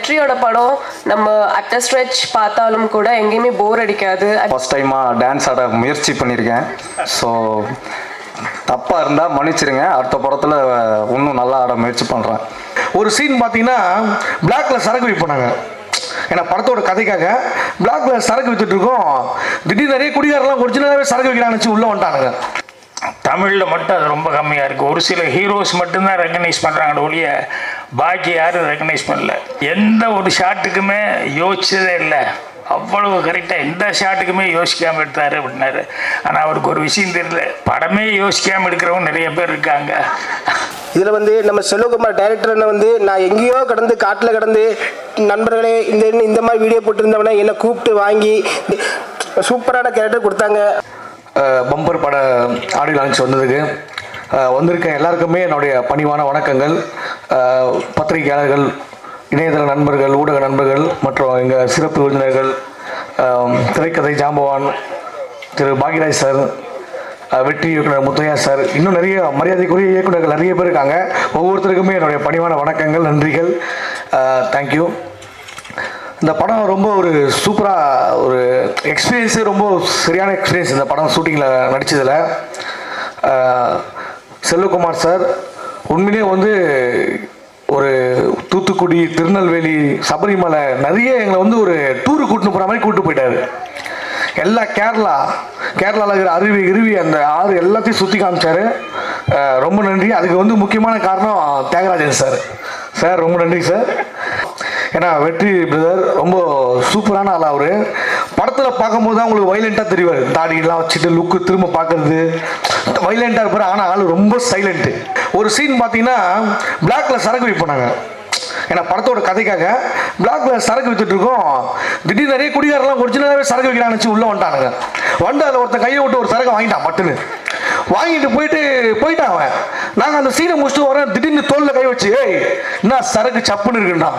வெற்றியோட படம் நம்ம அட்ட ஸ்ட்ரெச் பார்த்தாலும் கூட எங்கேயுமே போர் அடிக்காது. ஃபஸ்ட் டைமாக டான்ஸ் ஆட முயற்சி பண்ணியிருக்கேன். ஸோ தப்பாக இருந்தால் மன்னிச்சிருங்க. அடுத்த படத்தில் இன்னும் நல்லா ஆட முயற்சி பண்ணுறேன் ஒரு சீன் பார்த்தீங்கன்னா பிளாக்ல சரக்கு விற்பனாங்க. ஏன்னா படத்தோட கதைக்காக பிளாக்ல சரக்கு வித்துட்டு இருக்கோம். திடீர்னு நிறைய குடிகாரெல்லாம் ஒரிஜினலாகவே சரக்கு விற்கிறான்னு வச்சு உள்ளே வந்துட்டானுங்க. தமிழில் மட்டும் அது ரொம்ப கம்மியாக இருக்குது ஒரு சில ஹீரோஸ் மட்டும்தான் ரெக்கக்னைஸ் பண்ணுறாங்க ஒழிய பாக்கி யாரும் ரெக்கக்னைஸ் பண்ணல. எந்த ஒரு ஷாட்டுக்குமே யோசிச்சதே இல்லை. அவ்வளவு கரெக்டாக எந்த ஷாட்டுக்குமே யோசிக்காமல் எடுத்தார் அப்படின்னாரு. ஆனால் அவருக்கு ஒரு விஷயம் தெரியல. படமே யோசிக்காமல் எடுக்கிறவங்க நிறைய பேர் இருக்காங்க. இதில் வந்து நம்ம செல்வகுமார் டைரக்டர்னு வந்து நான் எங்கேயோ கடந்து காட்டில் கடந்து நண்பர்களே இந்த இந்த மாதிரி வீடியோ போட்டிருந்தவனே என்னை கூப்பிட்டு வாங்கி சூப்பரான கேரக்டர் கொடுத்தாங்க. பம்பர் பட ஆடியோ லான்ச் வந்ததுக்கு. வந்திருக்க எல்லாருக்குமே என்னுடைய பணிவான வணக்கங்கள். பத்திரிகையாளர்கள் இணையதள நண்பர்கள் ஊடக நண்பர்கள் மற்றும் எங்கள் சிறப்பு விருந்தினர்கள் திரைக்கதை ஜாம்பவான் திரு பாக்யராஜ் சார் வெற்றி இயக்குனர் முத்தையா சார் இன்னும் நிறைய மரியாதைக்குரிய இயக்குநர்கள் நிறைய பேர் இருக்காங்க. ஒவ்வொருத்தருக்குமே என்னுடைய பணிவான வணக்கங்கள் நன்றிகள். தேங்க்யூ இந்த படம் ரொம்ப ஒரு சூப்பராக ஒரு எக்ஸ்பீரியன்ஸு ரொம்ப சரியான எக்ஸ்பீரியன்ஸ் இந்த படம் ஷூட்டிங்கில் நடித்ததில் செல்வகுமார் சார் உண்மையிலே வந்து ஒரு தூத்துக்குடி திருநெல்வேலி சபரிமலை நிறைய எங்களை வந்து ஒரு டூரு கூட்டின்னு போகிற மாதிரி கூப்பிட்டு போயிட்டாரு. எல்லா கேரளா கேரளாவில் இருக்கிற அருவி கிருவி அந்த ஆறு எல்லாத்தையும் சுற்றி காமிச்சாரு. ரொம்ப நன்றி. அதுக்கு வந்து முக்கியமான காரணம் தியாகராஜன் சார். சார் ரொம்ப நன்றி சார். ஏன்னா வெற்றி பிரதர் ரொம்ப சூப்பரான ஆள் அவர். படத்தில் பார்க்கும்போது தான் உங்களுக்கு வைலண்ட்டாக தெரிவார் தாடியெல்லாம் வச்சுட்டு லுக்கு திரும்ப பார்க்கறது. வைலண்ட்டாக இருப்பார் ஆனால் ஆள் ரொம்ப சைலண்ட்டு ஒரு சீன் பார்த்தீங்கன்னா பிளாக்ல சரக்கு விற்பனாங்க. ஏன்னா படத்தோட கதைக்காக பிளாக்ல சரக்கு வித்துட்டு இருக்கோம். திடீர் நிறைய குடிகாரெல்லாம் ஒரிஜினலாகவே சரக்கு விற்கிறான்னு வச்சு உள்ளே வந்துட்டானுங்க. வந்து அதில் ஒருத்தன் கையை விட்டு ஒரு சரக்கு வாங்கிட்டான் பட்டுன்னு வாங்கிட்டு போயிட்டு போயிட்டான் அவன். நாங்கள் அந்த சீனை முடிச்சுட்டு வரேன் திடீர்னு தோல்ல கை வச்சு ஏய் என்ன சரக்கு சப்புன்னு இருக்குண்ணா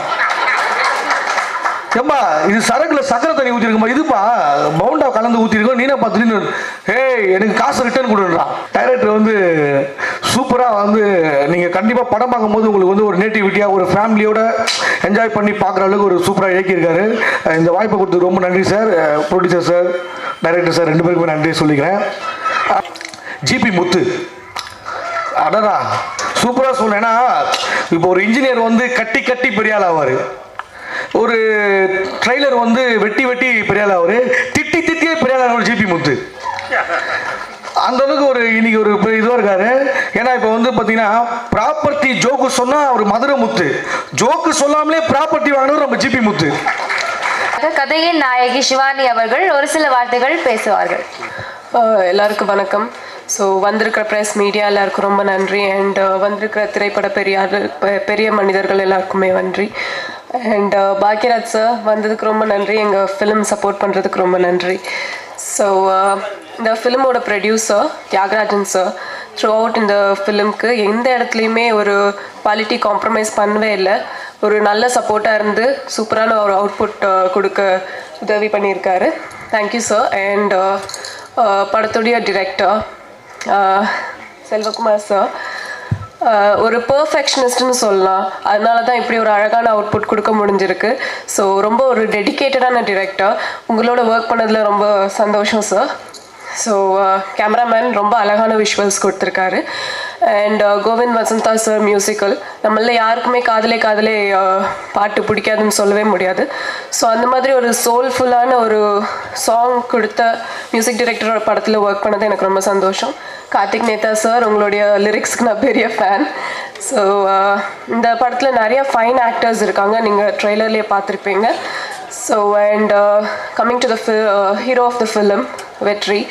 ஏம்பா இது சரக்குல சக்கரை தண்ணி ஊற்றிருக்குமா இதுப்பா பவுண்டா கலந்து ஊற்றிருக்கோம் நீனா பார்த்துட்டு ஏய் எனக்கு காசு ரிட்டர்ன் கொடுன்றான் டைரக்டர் வந்து சூப்பராக வந்து நீங்கள் கண்டிப்பாக படம் பார்க்கும்போது உங்களுக்கு வந்து ஒரு நேட்டிவிட்டியாக ஒரு ஃபேமிலியோட என்ஜாய் பண்ணி பார்க்குற அளவுக்கு ஒரு சூப்பராக இயக்கியிருக்காரு. இந்த வாய்ப்பை கொடுத்து ரொம்ப நன்றி sir producer sir director sir ரெண்டு பேருக்குமே நன்றி சொல்லிக்கிறேன். ஜிபி முத்து. அடடா சூப்பராக சொல்லேன்னா இப்போ ஒரு இன்ஜினியர் வந்து கட்டி கட்டி பெரியாள் ஆவார். ஒரு ட்ரைலர் வந்து வெட்டி வெட்டி பெரிய ஆள் ஆவார் திட்டி திட்டியே பெரிய ஆள் ஆவார் ஜிபி முத்து. அந்த அளவுக்கு ஒரு இன்னைக்கு ஒரு இதுவாக இருக்காரு. ஏன்னா இப்போ வந்து பார்த்தீங்கன்னா ப்ராப்பர்ட்டி ஜோக்கு சொன்னால் அவர் மதுரை முத்து. ஜோக்கு சொல்லாமலே ப்ராப்பர்ட்டி வாங்கினவர் நம்ம ஜிபி முத்து. கதையின் நாயகி சிவானி அவர்கள் ஒரு சில வார்த்தைகள் பேசுவார்கள். எல்லாருக்கும் வணக்கம். ஸோ வந்திருக்கிற ப்ரெஸ் மீடியா எல்லாருக்கும் ரொம்ப நன்றி. அண்ட் வந்திருக்கிற திரைப்பட பெரியார் பெ- பெரிய மனிதர்கள் எல்லாருக்குமே நன்றி. அண்ட் பாக்யராஜ் சார் வந்ததுக்கு ரொம்ப நன்றி. எங்கள் ஃபிலிம் சப்போர்ட் பண்ணுறதுக்கு ரொம்ப நன்றி. ஸோ uh, இந்த ஃபிலிமோட producer Thiagarajan sir throughout இந்த ஃபிலிம்க்கு எந்த இடத்துலையுமே ஒரு குவாலிட்டி காம்ப்ரமைஸ் பண்ணவே இல்லை. ஒரு நல்ல சப்போர்ட்டாக இருந்து சூப்பரான ஒரு அவுட்புட் uh, கொடுக்க உதவி பண்ணியிருக்காரு. தேங்க்யூ சார் அண்ட் படத்துடைய டிரெக்டர் uh, செல்வகுமார் சார் ஒரு பர்ஃபெக்ஷனிஸ்ட்னு சொல்லலாம். அதனால தான் இப்படி ஒரு அழகான அவுட்புட் கொடுக்க முடிஞ்சிருக்கு. ஸோ ரொம்ப ஒரு டெடிக்கேட்டடான டிரெக்டர் உங்களோட ஒர்க் பண்ணதில் ரொம்ப சந்தோஷம் சார் ஸோ கேமராமேன் ரொம்ப அழகான விஷுவல்ஸ் கொடுத்துருக்காரு. And Govind Vasantha sir musical நம்மள யாருக்குமே காதலே காதலே uh, பாட்டு பிடிக்காதுன்னு சொல்லவே முடியாது. ஸோ அந்த மாதிரி ஒரு சோல்ஃபுல்லான ஒரு சாங் கொடுத்த மியூசிக் டைரக்டரோட படத்தில் ஒர்க் பண்ணது எனக்கு ரொம்ப சந்தோஷம். கார்த்திக் நேதா சார் உங்களுடைய லிரிக்ஸ்க்கு நான் பெரிய ஃபேன் ஸோ uh, இந்த படத்தில் நிறைய ஃபைன் ஆக்டர்ஸ் இருக்காங்க. நீங்கள் ட்ரெய்லர்லேயே பார்த்துருப்பீங்க. So and coming to the hero of the film Vetri.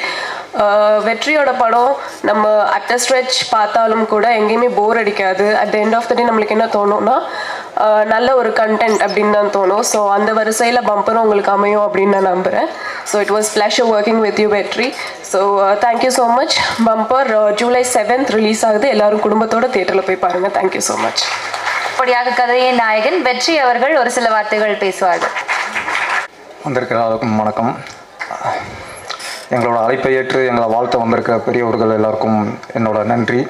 Uh, வெற்றியோட படம் நம்ம அட்ட ஸ்ட்ரெச் பார்த்தாலும் கூட எங்கேயுமே போர் அடிக்காது. At the end of the day நம்மளுக்கு என்ன தோணும்னா நல்ல ஒரு கண்டென்ட் அப்படின்னு தான் தோணும். ஸோ அந்த வரிசையில் பம்பரும் உங்களுக்கு அமையும் அப்படின்னு நான் நம்புகிறேன் so it was pleasure working with you Vetri so thank you so much Bumper July seventh release ஆகுது. எல்லாரும் குடும்பத்தோட தேட்டரில் போய் பாருங்கள் தேங்க்யூ ஸோ மச் அப்படியாக கதையின் நாயகன் வெற்றி அவர்கள் ஒரு சில வார்த்தைகள் பேசுவார்கள். வந்திருக்கிற வணக்கம். எங்களோட அழைப்பை ஏற்று எங்களை வாழ்த்த வந்திருக்க பெரியவர்கள் எல்லாருக்கும் என்னோட நன்றி.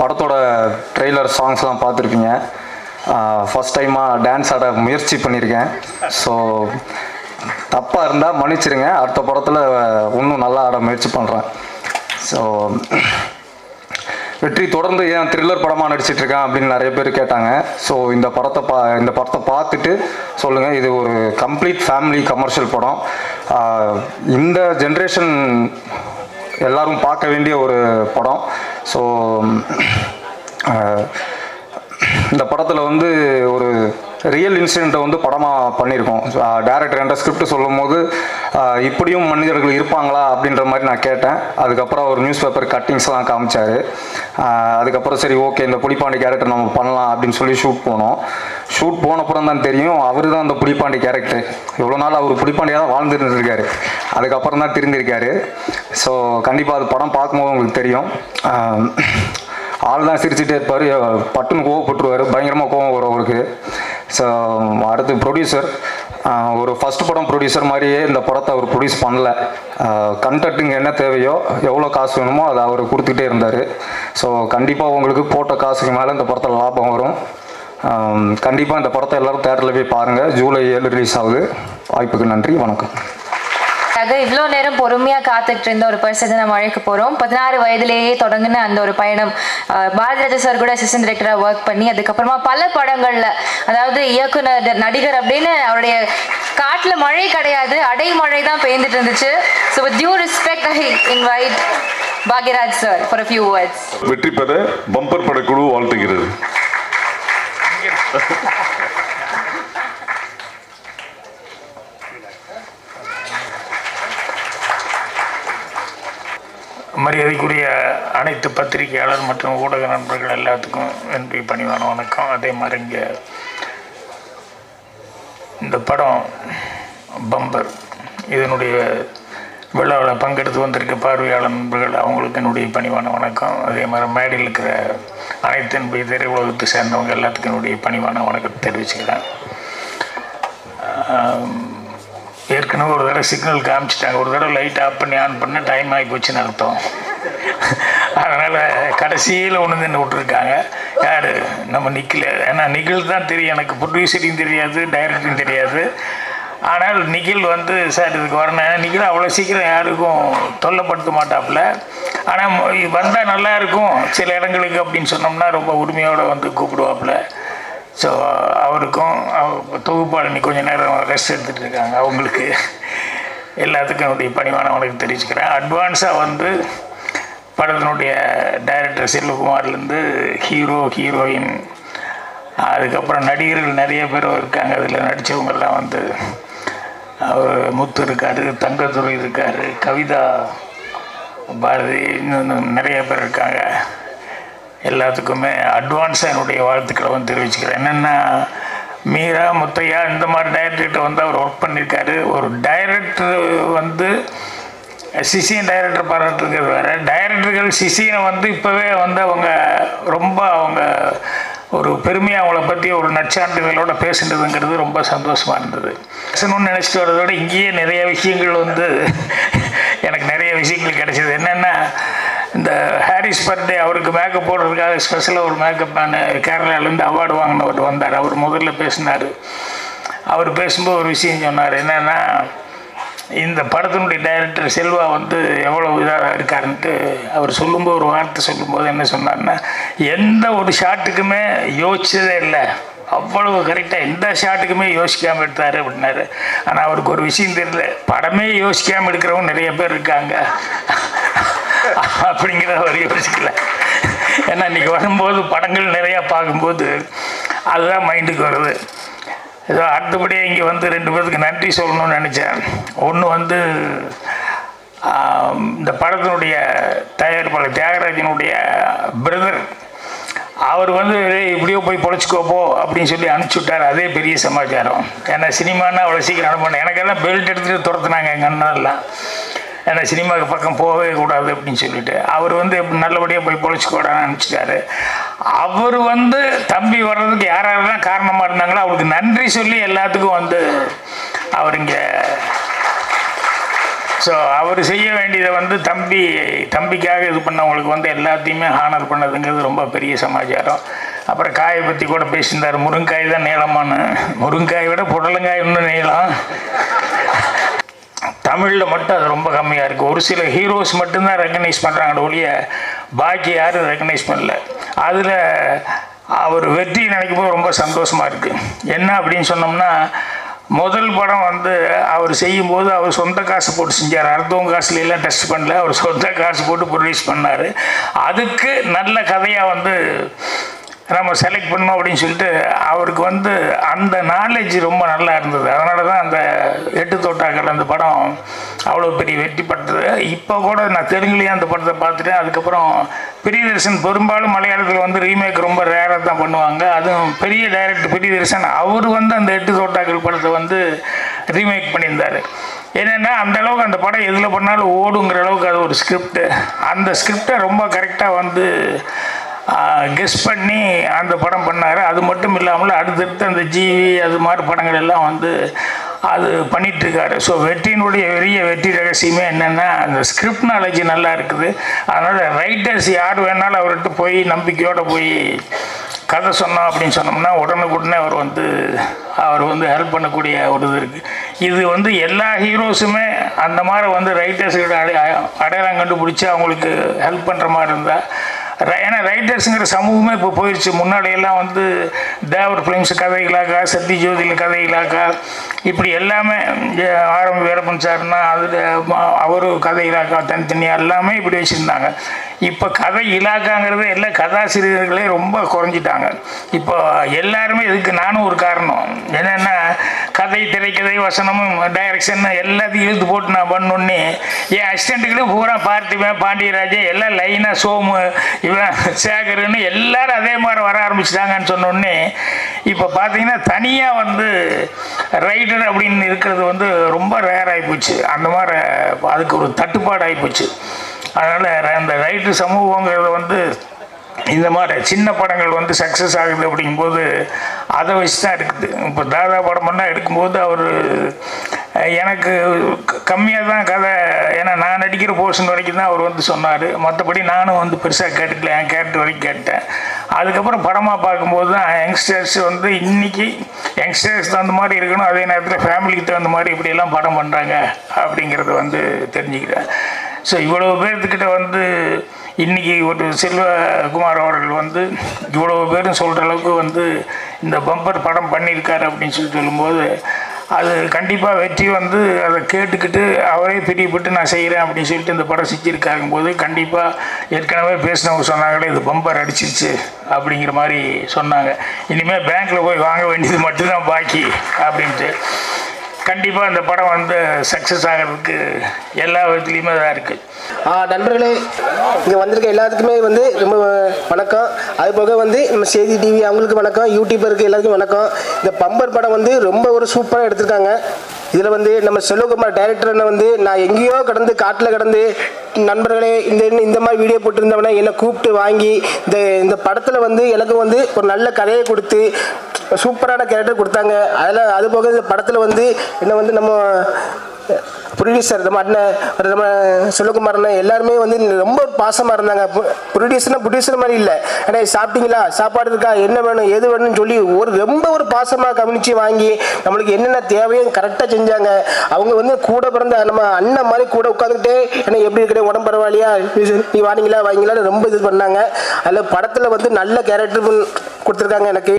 படத்தோட ட்ரெய்லர் சாங்ஸ்லாம் பார்த்துருப்பீங்க. ஃபஸ்ட் டைமாக டான்ஸ் ஆட முயற்சி பண்ணியிருக்கேன் ஸோ தப்பாக இருந்தால் மன்னிச்சிருங்க. அடுத்த படத்தில் இன்னும் நல்லா ஆட முயற்சி பண்ணுறேன் ஸோ வெற்றி தொடர்ந்து ஏன் த்ரில்லர் படமாக நடிச்சிட்டு இருக்கேன் அப்படின்னு நிறைய பேர் கேட்டாங்க. ஸோ இந்த படத்தை பா இந்த படத்தை பார்த்துட்டு சொல்லுங்கள் இது ஒரு கம்ப்ளீட் ஃபேமிலி கமர்ஷியல் படம். இந்த ஜென்ரேஷன் எல்லாரும் பார்க்க வேண்டிய ஒரு படம். ஸோ இந்த படத்தில் வந்து ஒரு ரியல் இன்சிடெண்ட்டை வந்து படமாக பண்ணியிருக்கோம் டேரக்டர் என்ற ஸ்கிரிப்ட் சொல்லும் போது இப்படியும் மனிதர்கள் இருப்பாங்களா அப்படின்ற மாதிரி நான் கேட்டேன். அதுக்கப்புறம் அவர் நியூஸ் பேப்பர் கட்டிங்ஸ்லாம் காமிச்சார். அதுக்கப்புறம் சரி ஓகே இந்த புலிப்பாண்டி கேரக்டர் நம்ம பண்ணலாம் அப்படின்னு சொல்லி ஷூட் போனோம். ஷூட் போனப்புறம் தான் தெரியும் அவர் தான் அந்த புலிப்பாண்டி கேரக்டர் இவ்வளோ நாள் அவர் புலிப்பாண்டியாக தான் வாழ்ந்துருந்துருக்காரு. அதுக்கப்புறம் தான் திருந்திருக்காரு ஸோ கண்டிப்பாக அது படம் பார்க்கும்போது உங்களுக்கு தெரியும். ஆள் தான் சிரிச்சுட்டே இருப்பார். பட்டுன்னு கோவப்பட்டுருவார். பயங்கரமாக கோவம் வரும் அவருக்கு. ஸோ அடுத்து ப்ரொடியூசர் ஒரு ஃபஸ்ட் படம் ப்ரொடியூசர் மாதிரியே இந்த படத்தை அவர் ப்ரொடியூஸ் பண்ணல. கண்டக்ட்டுங்க என்ன தேவையோ எவ்வளோ காசு வேணுமோ அதை அவர் கொடுத்துக்கிட்டே இருந்தார். ஸோ கண்டிப்பாக உங்களுக்கு போட்ட காசுக்கு மேலே இந்த படத்தில் லாபம் வரும். கண்டிப்பாக இந்த படத்தை எல்லாரும் தேட்டரில் போய் பாருங்கள் ஜூலை ஏழு ரிலீஸ் ஆகுது. வாய்ப்புக்கு நன்றி. வணக்கம். ஆக இவ்வளோ நேரம் பொறுமையா காத்துட்டு இருந்த ஒரு பர்சனை நம்ம அழைக்க போறோம். பதினாறு வயதிலேயே தொடங்கின அந்த ஒரு பயணம் பாரதிராஜா சார் கூட அசிஸ்டன்ட் டைரக்டரா ஒர்க் பண்ணி அதுக்கப்புறமா பல படங்கள்ல அதாவது இயக்குனர் நடிகர் அப்படின்னு அவருடைய காட்டுல மழை கிடையாது அடைமழை தான் பெய்ந்துட்டு இருந்துச்சு. So with due respect I invite Bhagyaraj sir for a few words வெற்றி பெற பம்பர் படக்குழு வாழ்த்துகிறது. மரியாதைக்குரிய அனைத்து பத்திரிகையாளர் மற்றும் ஊடக நண்பர்கள் எல்லாத்துக்கும் என்னுடைய பணிவான வணக்கம். அதே மாதிரி இங்கே இந்த படம் பம்பர் இதனுடைய விழாவில் பங்கெடுத்து வந்திருக்க பார்வையாளர் நண்பர்கள் அவங்களுக்கு என்னுடைய பணிவான வணக்கம். அதே மாதிரி மேடையில் இருக்கிற அனைத்து என்பது திரையுலகத்தை சேர்ந்தவங்க எல்லாத்துக்கும் என்னுடைய பணிவான வணக்கத்தை தெரிவிச்சுக்கிறேன். ஏற்கனவே ஒரு தடவை சிக்னல் காமிச்சிட்டாங்க. ஒரு தடவை லைட் ஆஃப் பண்ணி ஆன் பண்ண டைம் ஆகி போச்சுன்னு அர்த்தம். அதனால் கடைசியில் ஒன்று நின்று விட்ருக்காங்க யார்? நம்ம நிக்கில். ஏன்னா நிகில் தான் தெரியும். எனக்கு ப்ரொடியூசரையும் தெரியாது டைரக்டரும் தெரியாது. ஆனால் நிகில் வந்து சார் இதுக்கு வரணும் நிகில் அவ்வளோ சீக்கிரம் யாருக்கும் தொல்லைப்படுத்த மாட்டாப்புல. ஆனால் வந்தால் நல்லாயிருக்கும் சில இடங்களுக்கு அப்படின்னு சொன்னோம்னா ரொம்ப உரிமையோடு வந்து கூப்பிடுவாப்புல. ஸோ அவருக்கும் அவ- கொஞ்சம் நேரம் ரெஸ்ட் எடுத்துகிட்டு இருக்காங்க. அவங்களுக்கு எல்லாத்துக்கும் என்னுடைய பணிவான அவனுக்கு தெரிவிச்சுக்கிறேன். அட்வான்ஸாக வந்து படத்தினுடைய டைரக்டர் செல்வகுமார்லேருந்து ஹீரோ ஹீரோயின் அதுக்கப்புறம் நடிகர்கள் நிறைய பேர் இருக்காங்க. அதில் நடித்தவங்கெல்லாம் வந்து அவர் முத்து இருக்கார் தங்கத்துறை இருக்கார் கவிதா பாரதி இன்னும் நிறைய பேர் இருக்காங்க. எல்லாத்துக்குமே அட்வான்ஸாக என்னுடைய வாழ்த்துக்களை வந்து தெரிவிச்சுக்கிறேன். என்னென்னா மீரா முத்தையா இந்த மாதிரி டைரக்டர்கிட்ட வந்து அவர் ஒர்க் பண்ணியிருக்காரு. ஒரு டைரக்டர் வந்து சிசியன் டைரக்டர் பாராட்டுறது வேறு. டைரக்டர்கள் சிசியனை வந்து இப்போவே வந்து அவங்க ரொம்ப அவங்க ஒரு பெருமையாக அவங்கள பற்றி ஒரு நற்சான்றிதழோட பேசுனதுங்கிறது ரொம்ப சந்தோஷமாக இருந்தது. பேசணும்னு நினச்சிட்டு வரதை விட இங்கேயே நிறைய விஷயங்கள் வந்து எனக்கு நிறைய விஷயங்கள் கிடைச்சது. என்னென்னா இந்த ஹாரிஸ் பர்த்டே அவருக்கு மேக்கப் போடுறதுக்காக ஸ்பெஷலாக ஒரு மேக்கப் மேனு கேரளாலேருந்து அவார்டு வாங்கினவர் வந்தார். அவர் முதல்ல பேசினார். அவர் பேசும்போது ஒரு விஷயம் சொன்னார். என்னென்னா இந்த படத்தினுடைய டைரக்டர் செல்வா வந்து எவ்வளோ இதாக இருக்காருன்ட்டு அவர் சொல்லும்போது ஒரு வார்த்தை சொல்லும்போது என்ன சொன்னார்னா எந்த ஒரு ஷாட்டுக்குமே யோசிச்சதே இல்லை. அவ்வளவு கரெக்டாக எந்த ஷாட்டுக்குமே யோசிக்காமல் எடுத்தார் அப்படின்னாரு. ஆனால் அவருக்கு ஒரு விஷயம் தெரியல. படமே யோசிக்காமல் எடுக்கிறவங்க நிறைய பேர் இருக்காங்க. அப்படிங்கிறத அவர் யோசிக்கல ஏன்னா இன்றைக்கி வரும்போது படங்கள் நிறையா பார்க்கும்போது அதுதான் மைண்டுக்கு வருது. ஏதோ அடுத்தபடியாக இங்கே வந்து ரெண்டு பேருக்கு நன்றி சொல்லணும்னு நினச்சேன். ஒன்று வந்து இந்த படத்தினுடைய தயாரிப்பாளர் தியாகராஜனுடைய பிரதர் அவர் வந்து இப்படியோ போய் பொழைச்சிக்கோப்போ அப்படின்னு சொல்லி அனுப்பிச்சி விட்டார் அதே பெரிய சமாச்சாரம். ஏன்னா சினிமானா அவ்வளோ சீக்கிரம் அனுப்பணும் எனக்கெல்லாம் பெல்ட் எடுத்துகிட்டு துரத்துனாங்க எங்கள் அண்ணன்லாம் ஏன்னா சினிமாவுக்கு பக்கம் போகவே கூடாது அப்படின்னு சொல்லிட்டு அவர் வந்து எப்படி நல்லபடியாக போய் பொழைச்சிக்கோடான்னு நினச்சிட்டாரு. அவர் வந்து தம்பி வர்றதுக்கு யார் யாரெல்லாம் காரணமாக இருந்தாங்களோ அவருக்கு நன்றி சொல்லி எல்லாத்துக்கும் வந்து அவர் இங்கே ஸோ அவர் செய்ய வேண்டியதை வந்து தம்பி தம்பிக்காக இது பண்ணவங்களுக்கு வந்து எல்லாத்தையுமே ஹானர் பண்ணதுங்கிறது ரொம்ப பெரிய சமாச்சாரம். அப்புறம் காயை பற்றி கூட பேசியிருந்தார். முருங்காய் தான் நீளமான. முருங்காயை விட புடலங்காய் இன்னும் நீளம். தமிழில் மட்டும் அது ரொம்ப கம்மியாக இருக்குது ஒரு சில ஹீரோஸ் மட்டும்தான் ரெக்கக்னைஸ் பண்ணுறாங்க ஒழிய பாக்கி யாரும் ரெக்கக்னைஸ் பண்ணல. அதில் அவர் வெற்றி நினைக்கும் போது ரொம்ப சந்தோஷமாக இருக்குது என்ன அப்படின்னு சொன்னோம்னா முதல் படம் வந்து அவர் செய்யும்போது அவர் சொந்த காசு போட்டு செஞ்சார். அடுத்தவங்க காசுல எல்லாம் டெஸ்ட் பண்ணல. அவர் சொந்த காசு போட்டு ப்ரொடியூஸ் பண்ணார். அதுக்கு நல்ல கதையாக வந்து நம்ம செலக்ட் பண்ணோம் அப்படின்னு சொல்லிட்டு அவருக்கு வந்து அந்த நாலேஜ் ரொம்ப நல்லா இருந்தது. அதனால தான் அந்த எட்டு தோட்டாக்கள் அந்த படம் அவ்வளோ பெரிய வெற்றி பட்டது இப்போ கூட நான் தெலுங்குலேயே அந்த படத்தை பார்த்துட்டேன். அதுக்கப்புறம் பிரியதர்சன் பெரும்பாலும் மலையாளத்தில் வந்து ரீமேக் ரொம்ப ரேராக தான் பண்ணுவாங்க. அதுவும் பெரிய டைரக்டர் பிரியதர்சன் அவர் வந்து அந்த எட்டு தோட்டாக்கள் படத்தை வந்து ரீமேக் பண்ணியிருந்தார். என்னென்னா அந்த அளவுக்கு அந்த படம் எதில் பண்ணாலும் ஓடுங்கிற அளவுக்கு அது ஒரு ஸ்கிரிப்ட் அந்த ஸ்கிரிப்டை ரொம்ப கரெக்டாக வந்து கெஸ் பண்ணி அந்த படம் பண்ணார். அது மட்டும் இல்லாமல் அடுத்தடுத்து அந்த ஜிவி அது மாதிரி படங்கள் எல்லாம் வந்து அது பண்ணிகிட்ருக்காரு ஸோ வெற்றியினுடைய பெரிய வெற்றி ரகசியமே என்னென்னா அந்த ஸ்கிரிப்ட் நாலேஜ் நல்லா இருக்குது. அதனால் ரைட்டர்ஸ் யார் வேணாலும் அவர்கிட்ட போய் நம்பிக்கையோடு போய் கதை சொன்னோம் அப்படின்னு சொன்னோம்னா உடனுக்குடனே அவர் வந்து அவர் வந்து ஹெல்ப் பண்ணக்கூடிய ஒரு இது இருக்குது இது வந்து எல்லா ஹீரோஸுமே அந்த மாதிரி வந்து ரைட்டர்ஸ்கிட்ட அடை அடையாளம் கண்டுபிடிச்சி அவங்களுக்கு ஹெல்ப் பண்ணுற மாதிரி இருந்தால் ஏன்னா ரைட்டர்ஸுங்கிற சமூகமே இப்போ போயிடுச்சு முன்னாடியெல்லாம் வந்து தேவர் ஃபிலிம்ஸ் கதைகளாக்கா சத்தி ஜோதியில் கதைகளாக்கா இப்படி எல்லாமே ஆரம்ப வீரப்பன் சார்னா அது அவரு கதைகளாக்கா தனித்தனியாக எல்லாமே இப்படி வச்சுருந்தாங்க. இப்போ கதை இலாக்காங்கிறது எல்லாம் கதாசிரியர்களே ரொம்ப குறைஞ்சிட்டாங்க. இப்போ எல்லாருமே இதுக்கு நானும் ஒரு காரணம். என்னென்னா கதை திரைக்கதை வசனமும் டைரக்ஷன் எல்லாத்தையும் இழுத்து போட்டு நான் பண்ணோன்னே என் அசிஸ்டண்ட்டுகளும் பூரா பார்த்திபன் பாண்டியராஜன் எல்லாம் லைனாக சோமு இவன் சேகர்னு எல்லாரும் அதே மாதிரி வர ஆரம்பிச்சிட்டாங்கன்னு சொன்னோடனே இப்போ பார்த்தீங்கன்னா தனியாக வந்து ரைட்டர் அப்படின்னு இருக்கிறது வந்து ரொம்ப ரேர் ஆகிப்போச்சு அந்த மாதிரி அதுக்கு ஒரு தட்டுப்பாடு ஆகிப்போச்சு அதனால் அந்த ரைட்டு சமூகங்கிறது வந்து இந்த மாதிரி சின்ன படங்கள் வந்து சக்ஸஸ் ஆகுது அப்படிங்கும்போது அதை வச்சு தான் இருக்குது. இப்போ தாதா படம் பண்ணால் எடுக்கும்போது அவர் எனக்கு கம்மியாக தான் கதை ஏன்னா நான் நடிக்கிற போர்ஷன் வரைக்கும் தான் அவர் வந்து சொன்னார். மற்றபடி நானும் வந்து பெருசாக கேட்டுக்கல என் கேரக்டர் வரைக்கும் கேட்டேன். அதுக்கப்புறம் படமாக பார்க்கும்போது தான் யங்ஸ்டர்ஸ் வந்து இன்றைக்கி யங்ஸ்டர்ஸ் தகுந்த மாதிரி இருக்கணும் அதே நேரத்தில் ஃபேமிலிக்கு தகுந்த மாதிரி இப்படியெல்லாம் படம் பண்ணுறாங்க அப்படிங்கிறத வந்து தெரிஞ்சுக்கிறேன். ஸோ இவ்வளோ பேர்த்துக்கிட்ட வந்து இன்றைக்கி ஒரு செல்வகுமார் அவர்கள் வந்து இவ்வளோ பேரும் சொல்கிற அளவுக்கு வந்து இந்த பம்பர் படம் பண்ணியிருக்காரு அப்படின்னு சொல்லி சொல்லும்போது அது கண்டிப்பாக வெற்றி வந்து அதை கேட்டுக்கிட்டு அவரே பிரியப்பட்டு நான் செய்கிறேன் அப்படின்னு சொல்லிட்டு இந்த படம் செஞ்சுருக்காருங்க போது கண்டிப்பாக ஏற்கனவே பேசினவங்க சொன்னாங்களே இது பம்பர் அடிச்சிருச்சு அப்படிங்கிற மாதிரி சொன்னாங்க. இனிமேல் பேங்க்கில் போய் வாங்க வேண்டியது மட்டும்தான் பாக்கி அப்படின்ட்டு. கண்டிப்பாக அந்த படம் வந்து சக்ஸஸ் ஆகிறதுக்கு எல்லா விதத்துலேயுமே இதாக இருக்குது நண்பர்களே இங்கே வந்திருக்க எல்லாத்துக்குமே வந்து ரொம்ப வணக்கம். அது போக வந்து நம்ம செய்தி டிவி அவங்களுக்கு வணக்கம். யூடியூபருக்கு எல்லாருக்கும் வணக்கம். இந்த பம்பர் படம் வந்து ரொம்ப ஒரு சூப்பராக எடுத்திருக்காங்க. இதில் வந்து நம்ம செல்வகுமார் டைரக்டர்னு வந்து நான் எங்கேயோ கடந்து காட்டில் கடந்து நண்பர்களே இந்த இந்த மாதிரி வீடியோ போட்டிருந்தவனே என்னை கூப்பிட்டு வாங்கி இந்த இந்த படத்தில் வந்து எனக்கு வந்து ஒரு நல்ல கதையை கொடுத்து சூப்பரான கேரக்டர் கொடுத்தாங்க. அதில் அது போக இந்த படத்தில் வந்து என்ன வந்து நம்ம ப்ரொடியூசர் நம்ம அண்ணன் நம்ம செல்வகுமார் அண்ணன் எல்லாருமே வந்து ரொம்ப பாசமாக இருந்தாங்க. ப்ரொடியூசர்னா ப்ரொடியூசர் மாதிரி இல்லை. அண்ணே சாப்பிட்டீங்களா? சாப்பாடு இருக்கா? என்ன வேணும்? எது வேணும்னு சொல்லி ஒரு ரொம்ப ஒரு பாசமாக கவனித்து வாங்கி நம்மளுக்கு என்னென்ன தேவையோ கரெக்டாக செஞ்சாங்க. அவங்க வந்து கூட பிறந்த நம்ம அண்ணன் மாதிரி கூட உட்காந்துக்கிட்டே என்ன எப்படி இருக்கிற உடம்பு பரவாயில்லையா? நீ வாங்கிங்களா வாங்கிங்களான்னு ரொம்ப இது பண்ணாங்க. அதில் படத்தில் வந்து நல்ல கேரக்டர் கொடுத்துருக்காங்க எனக்கு.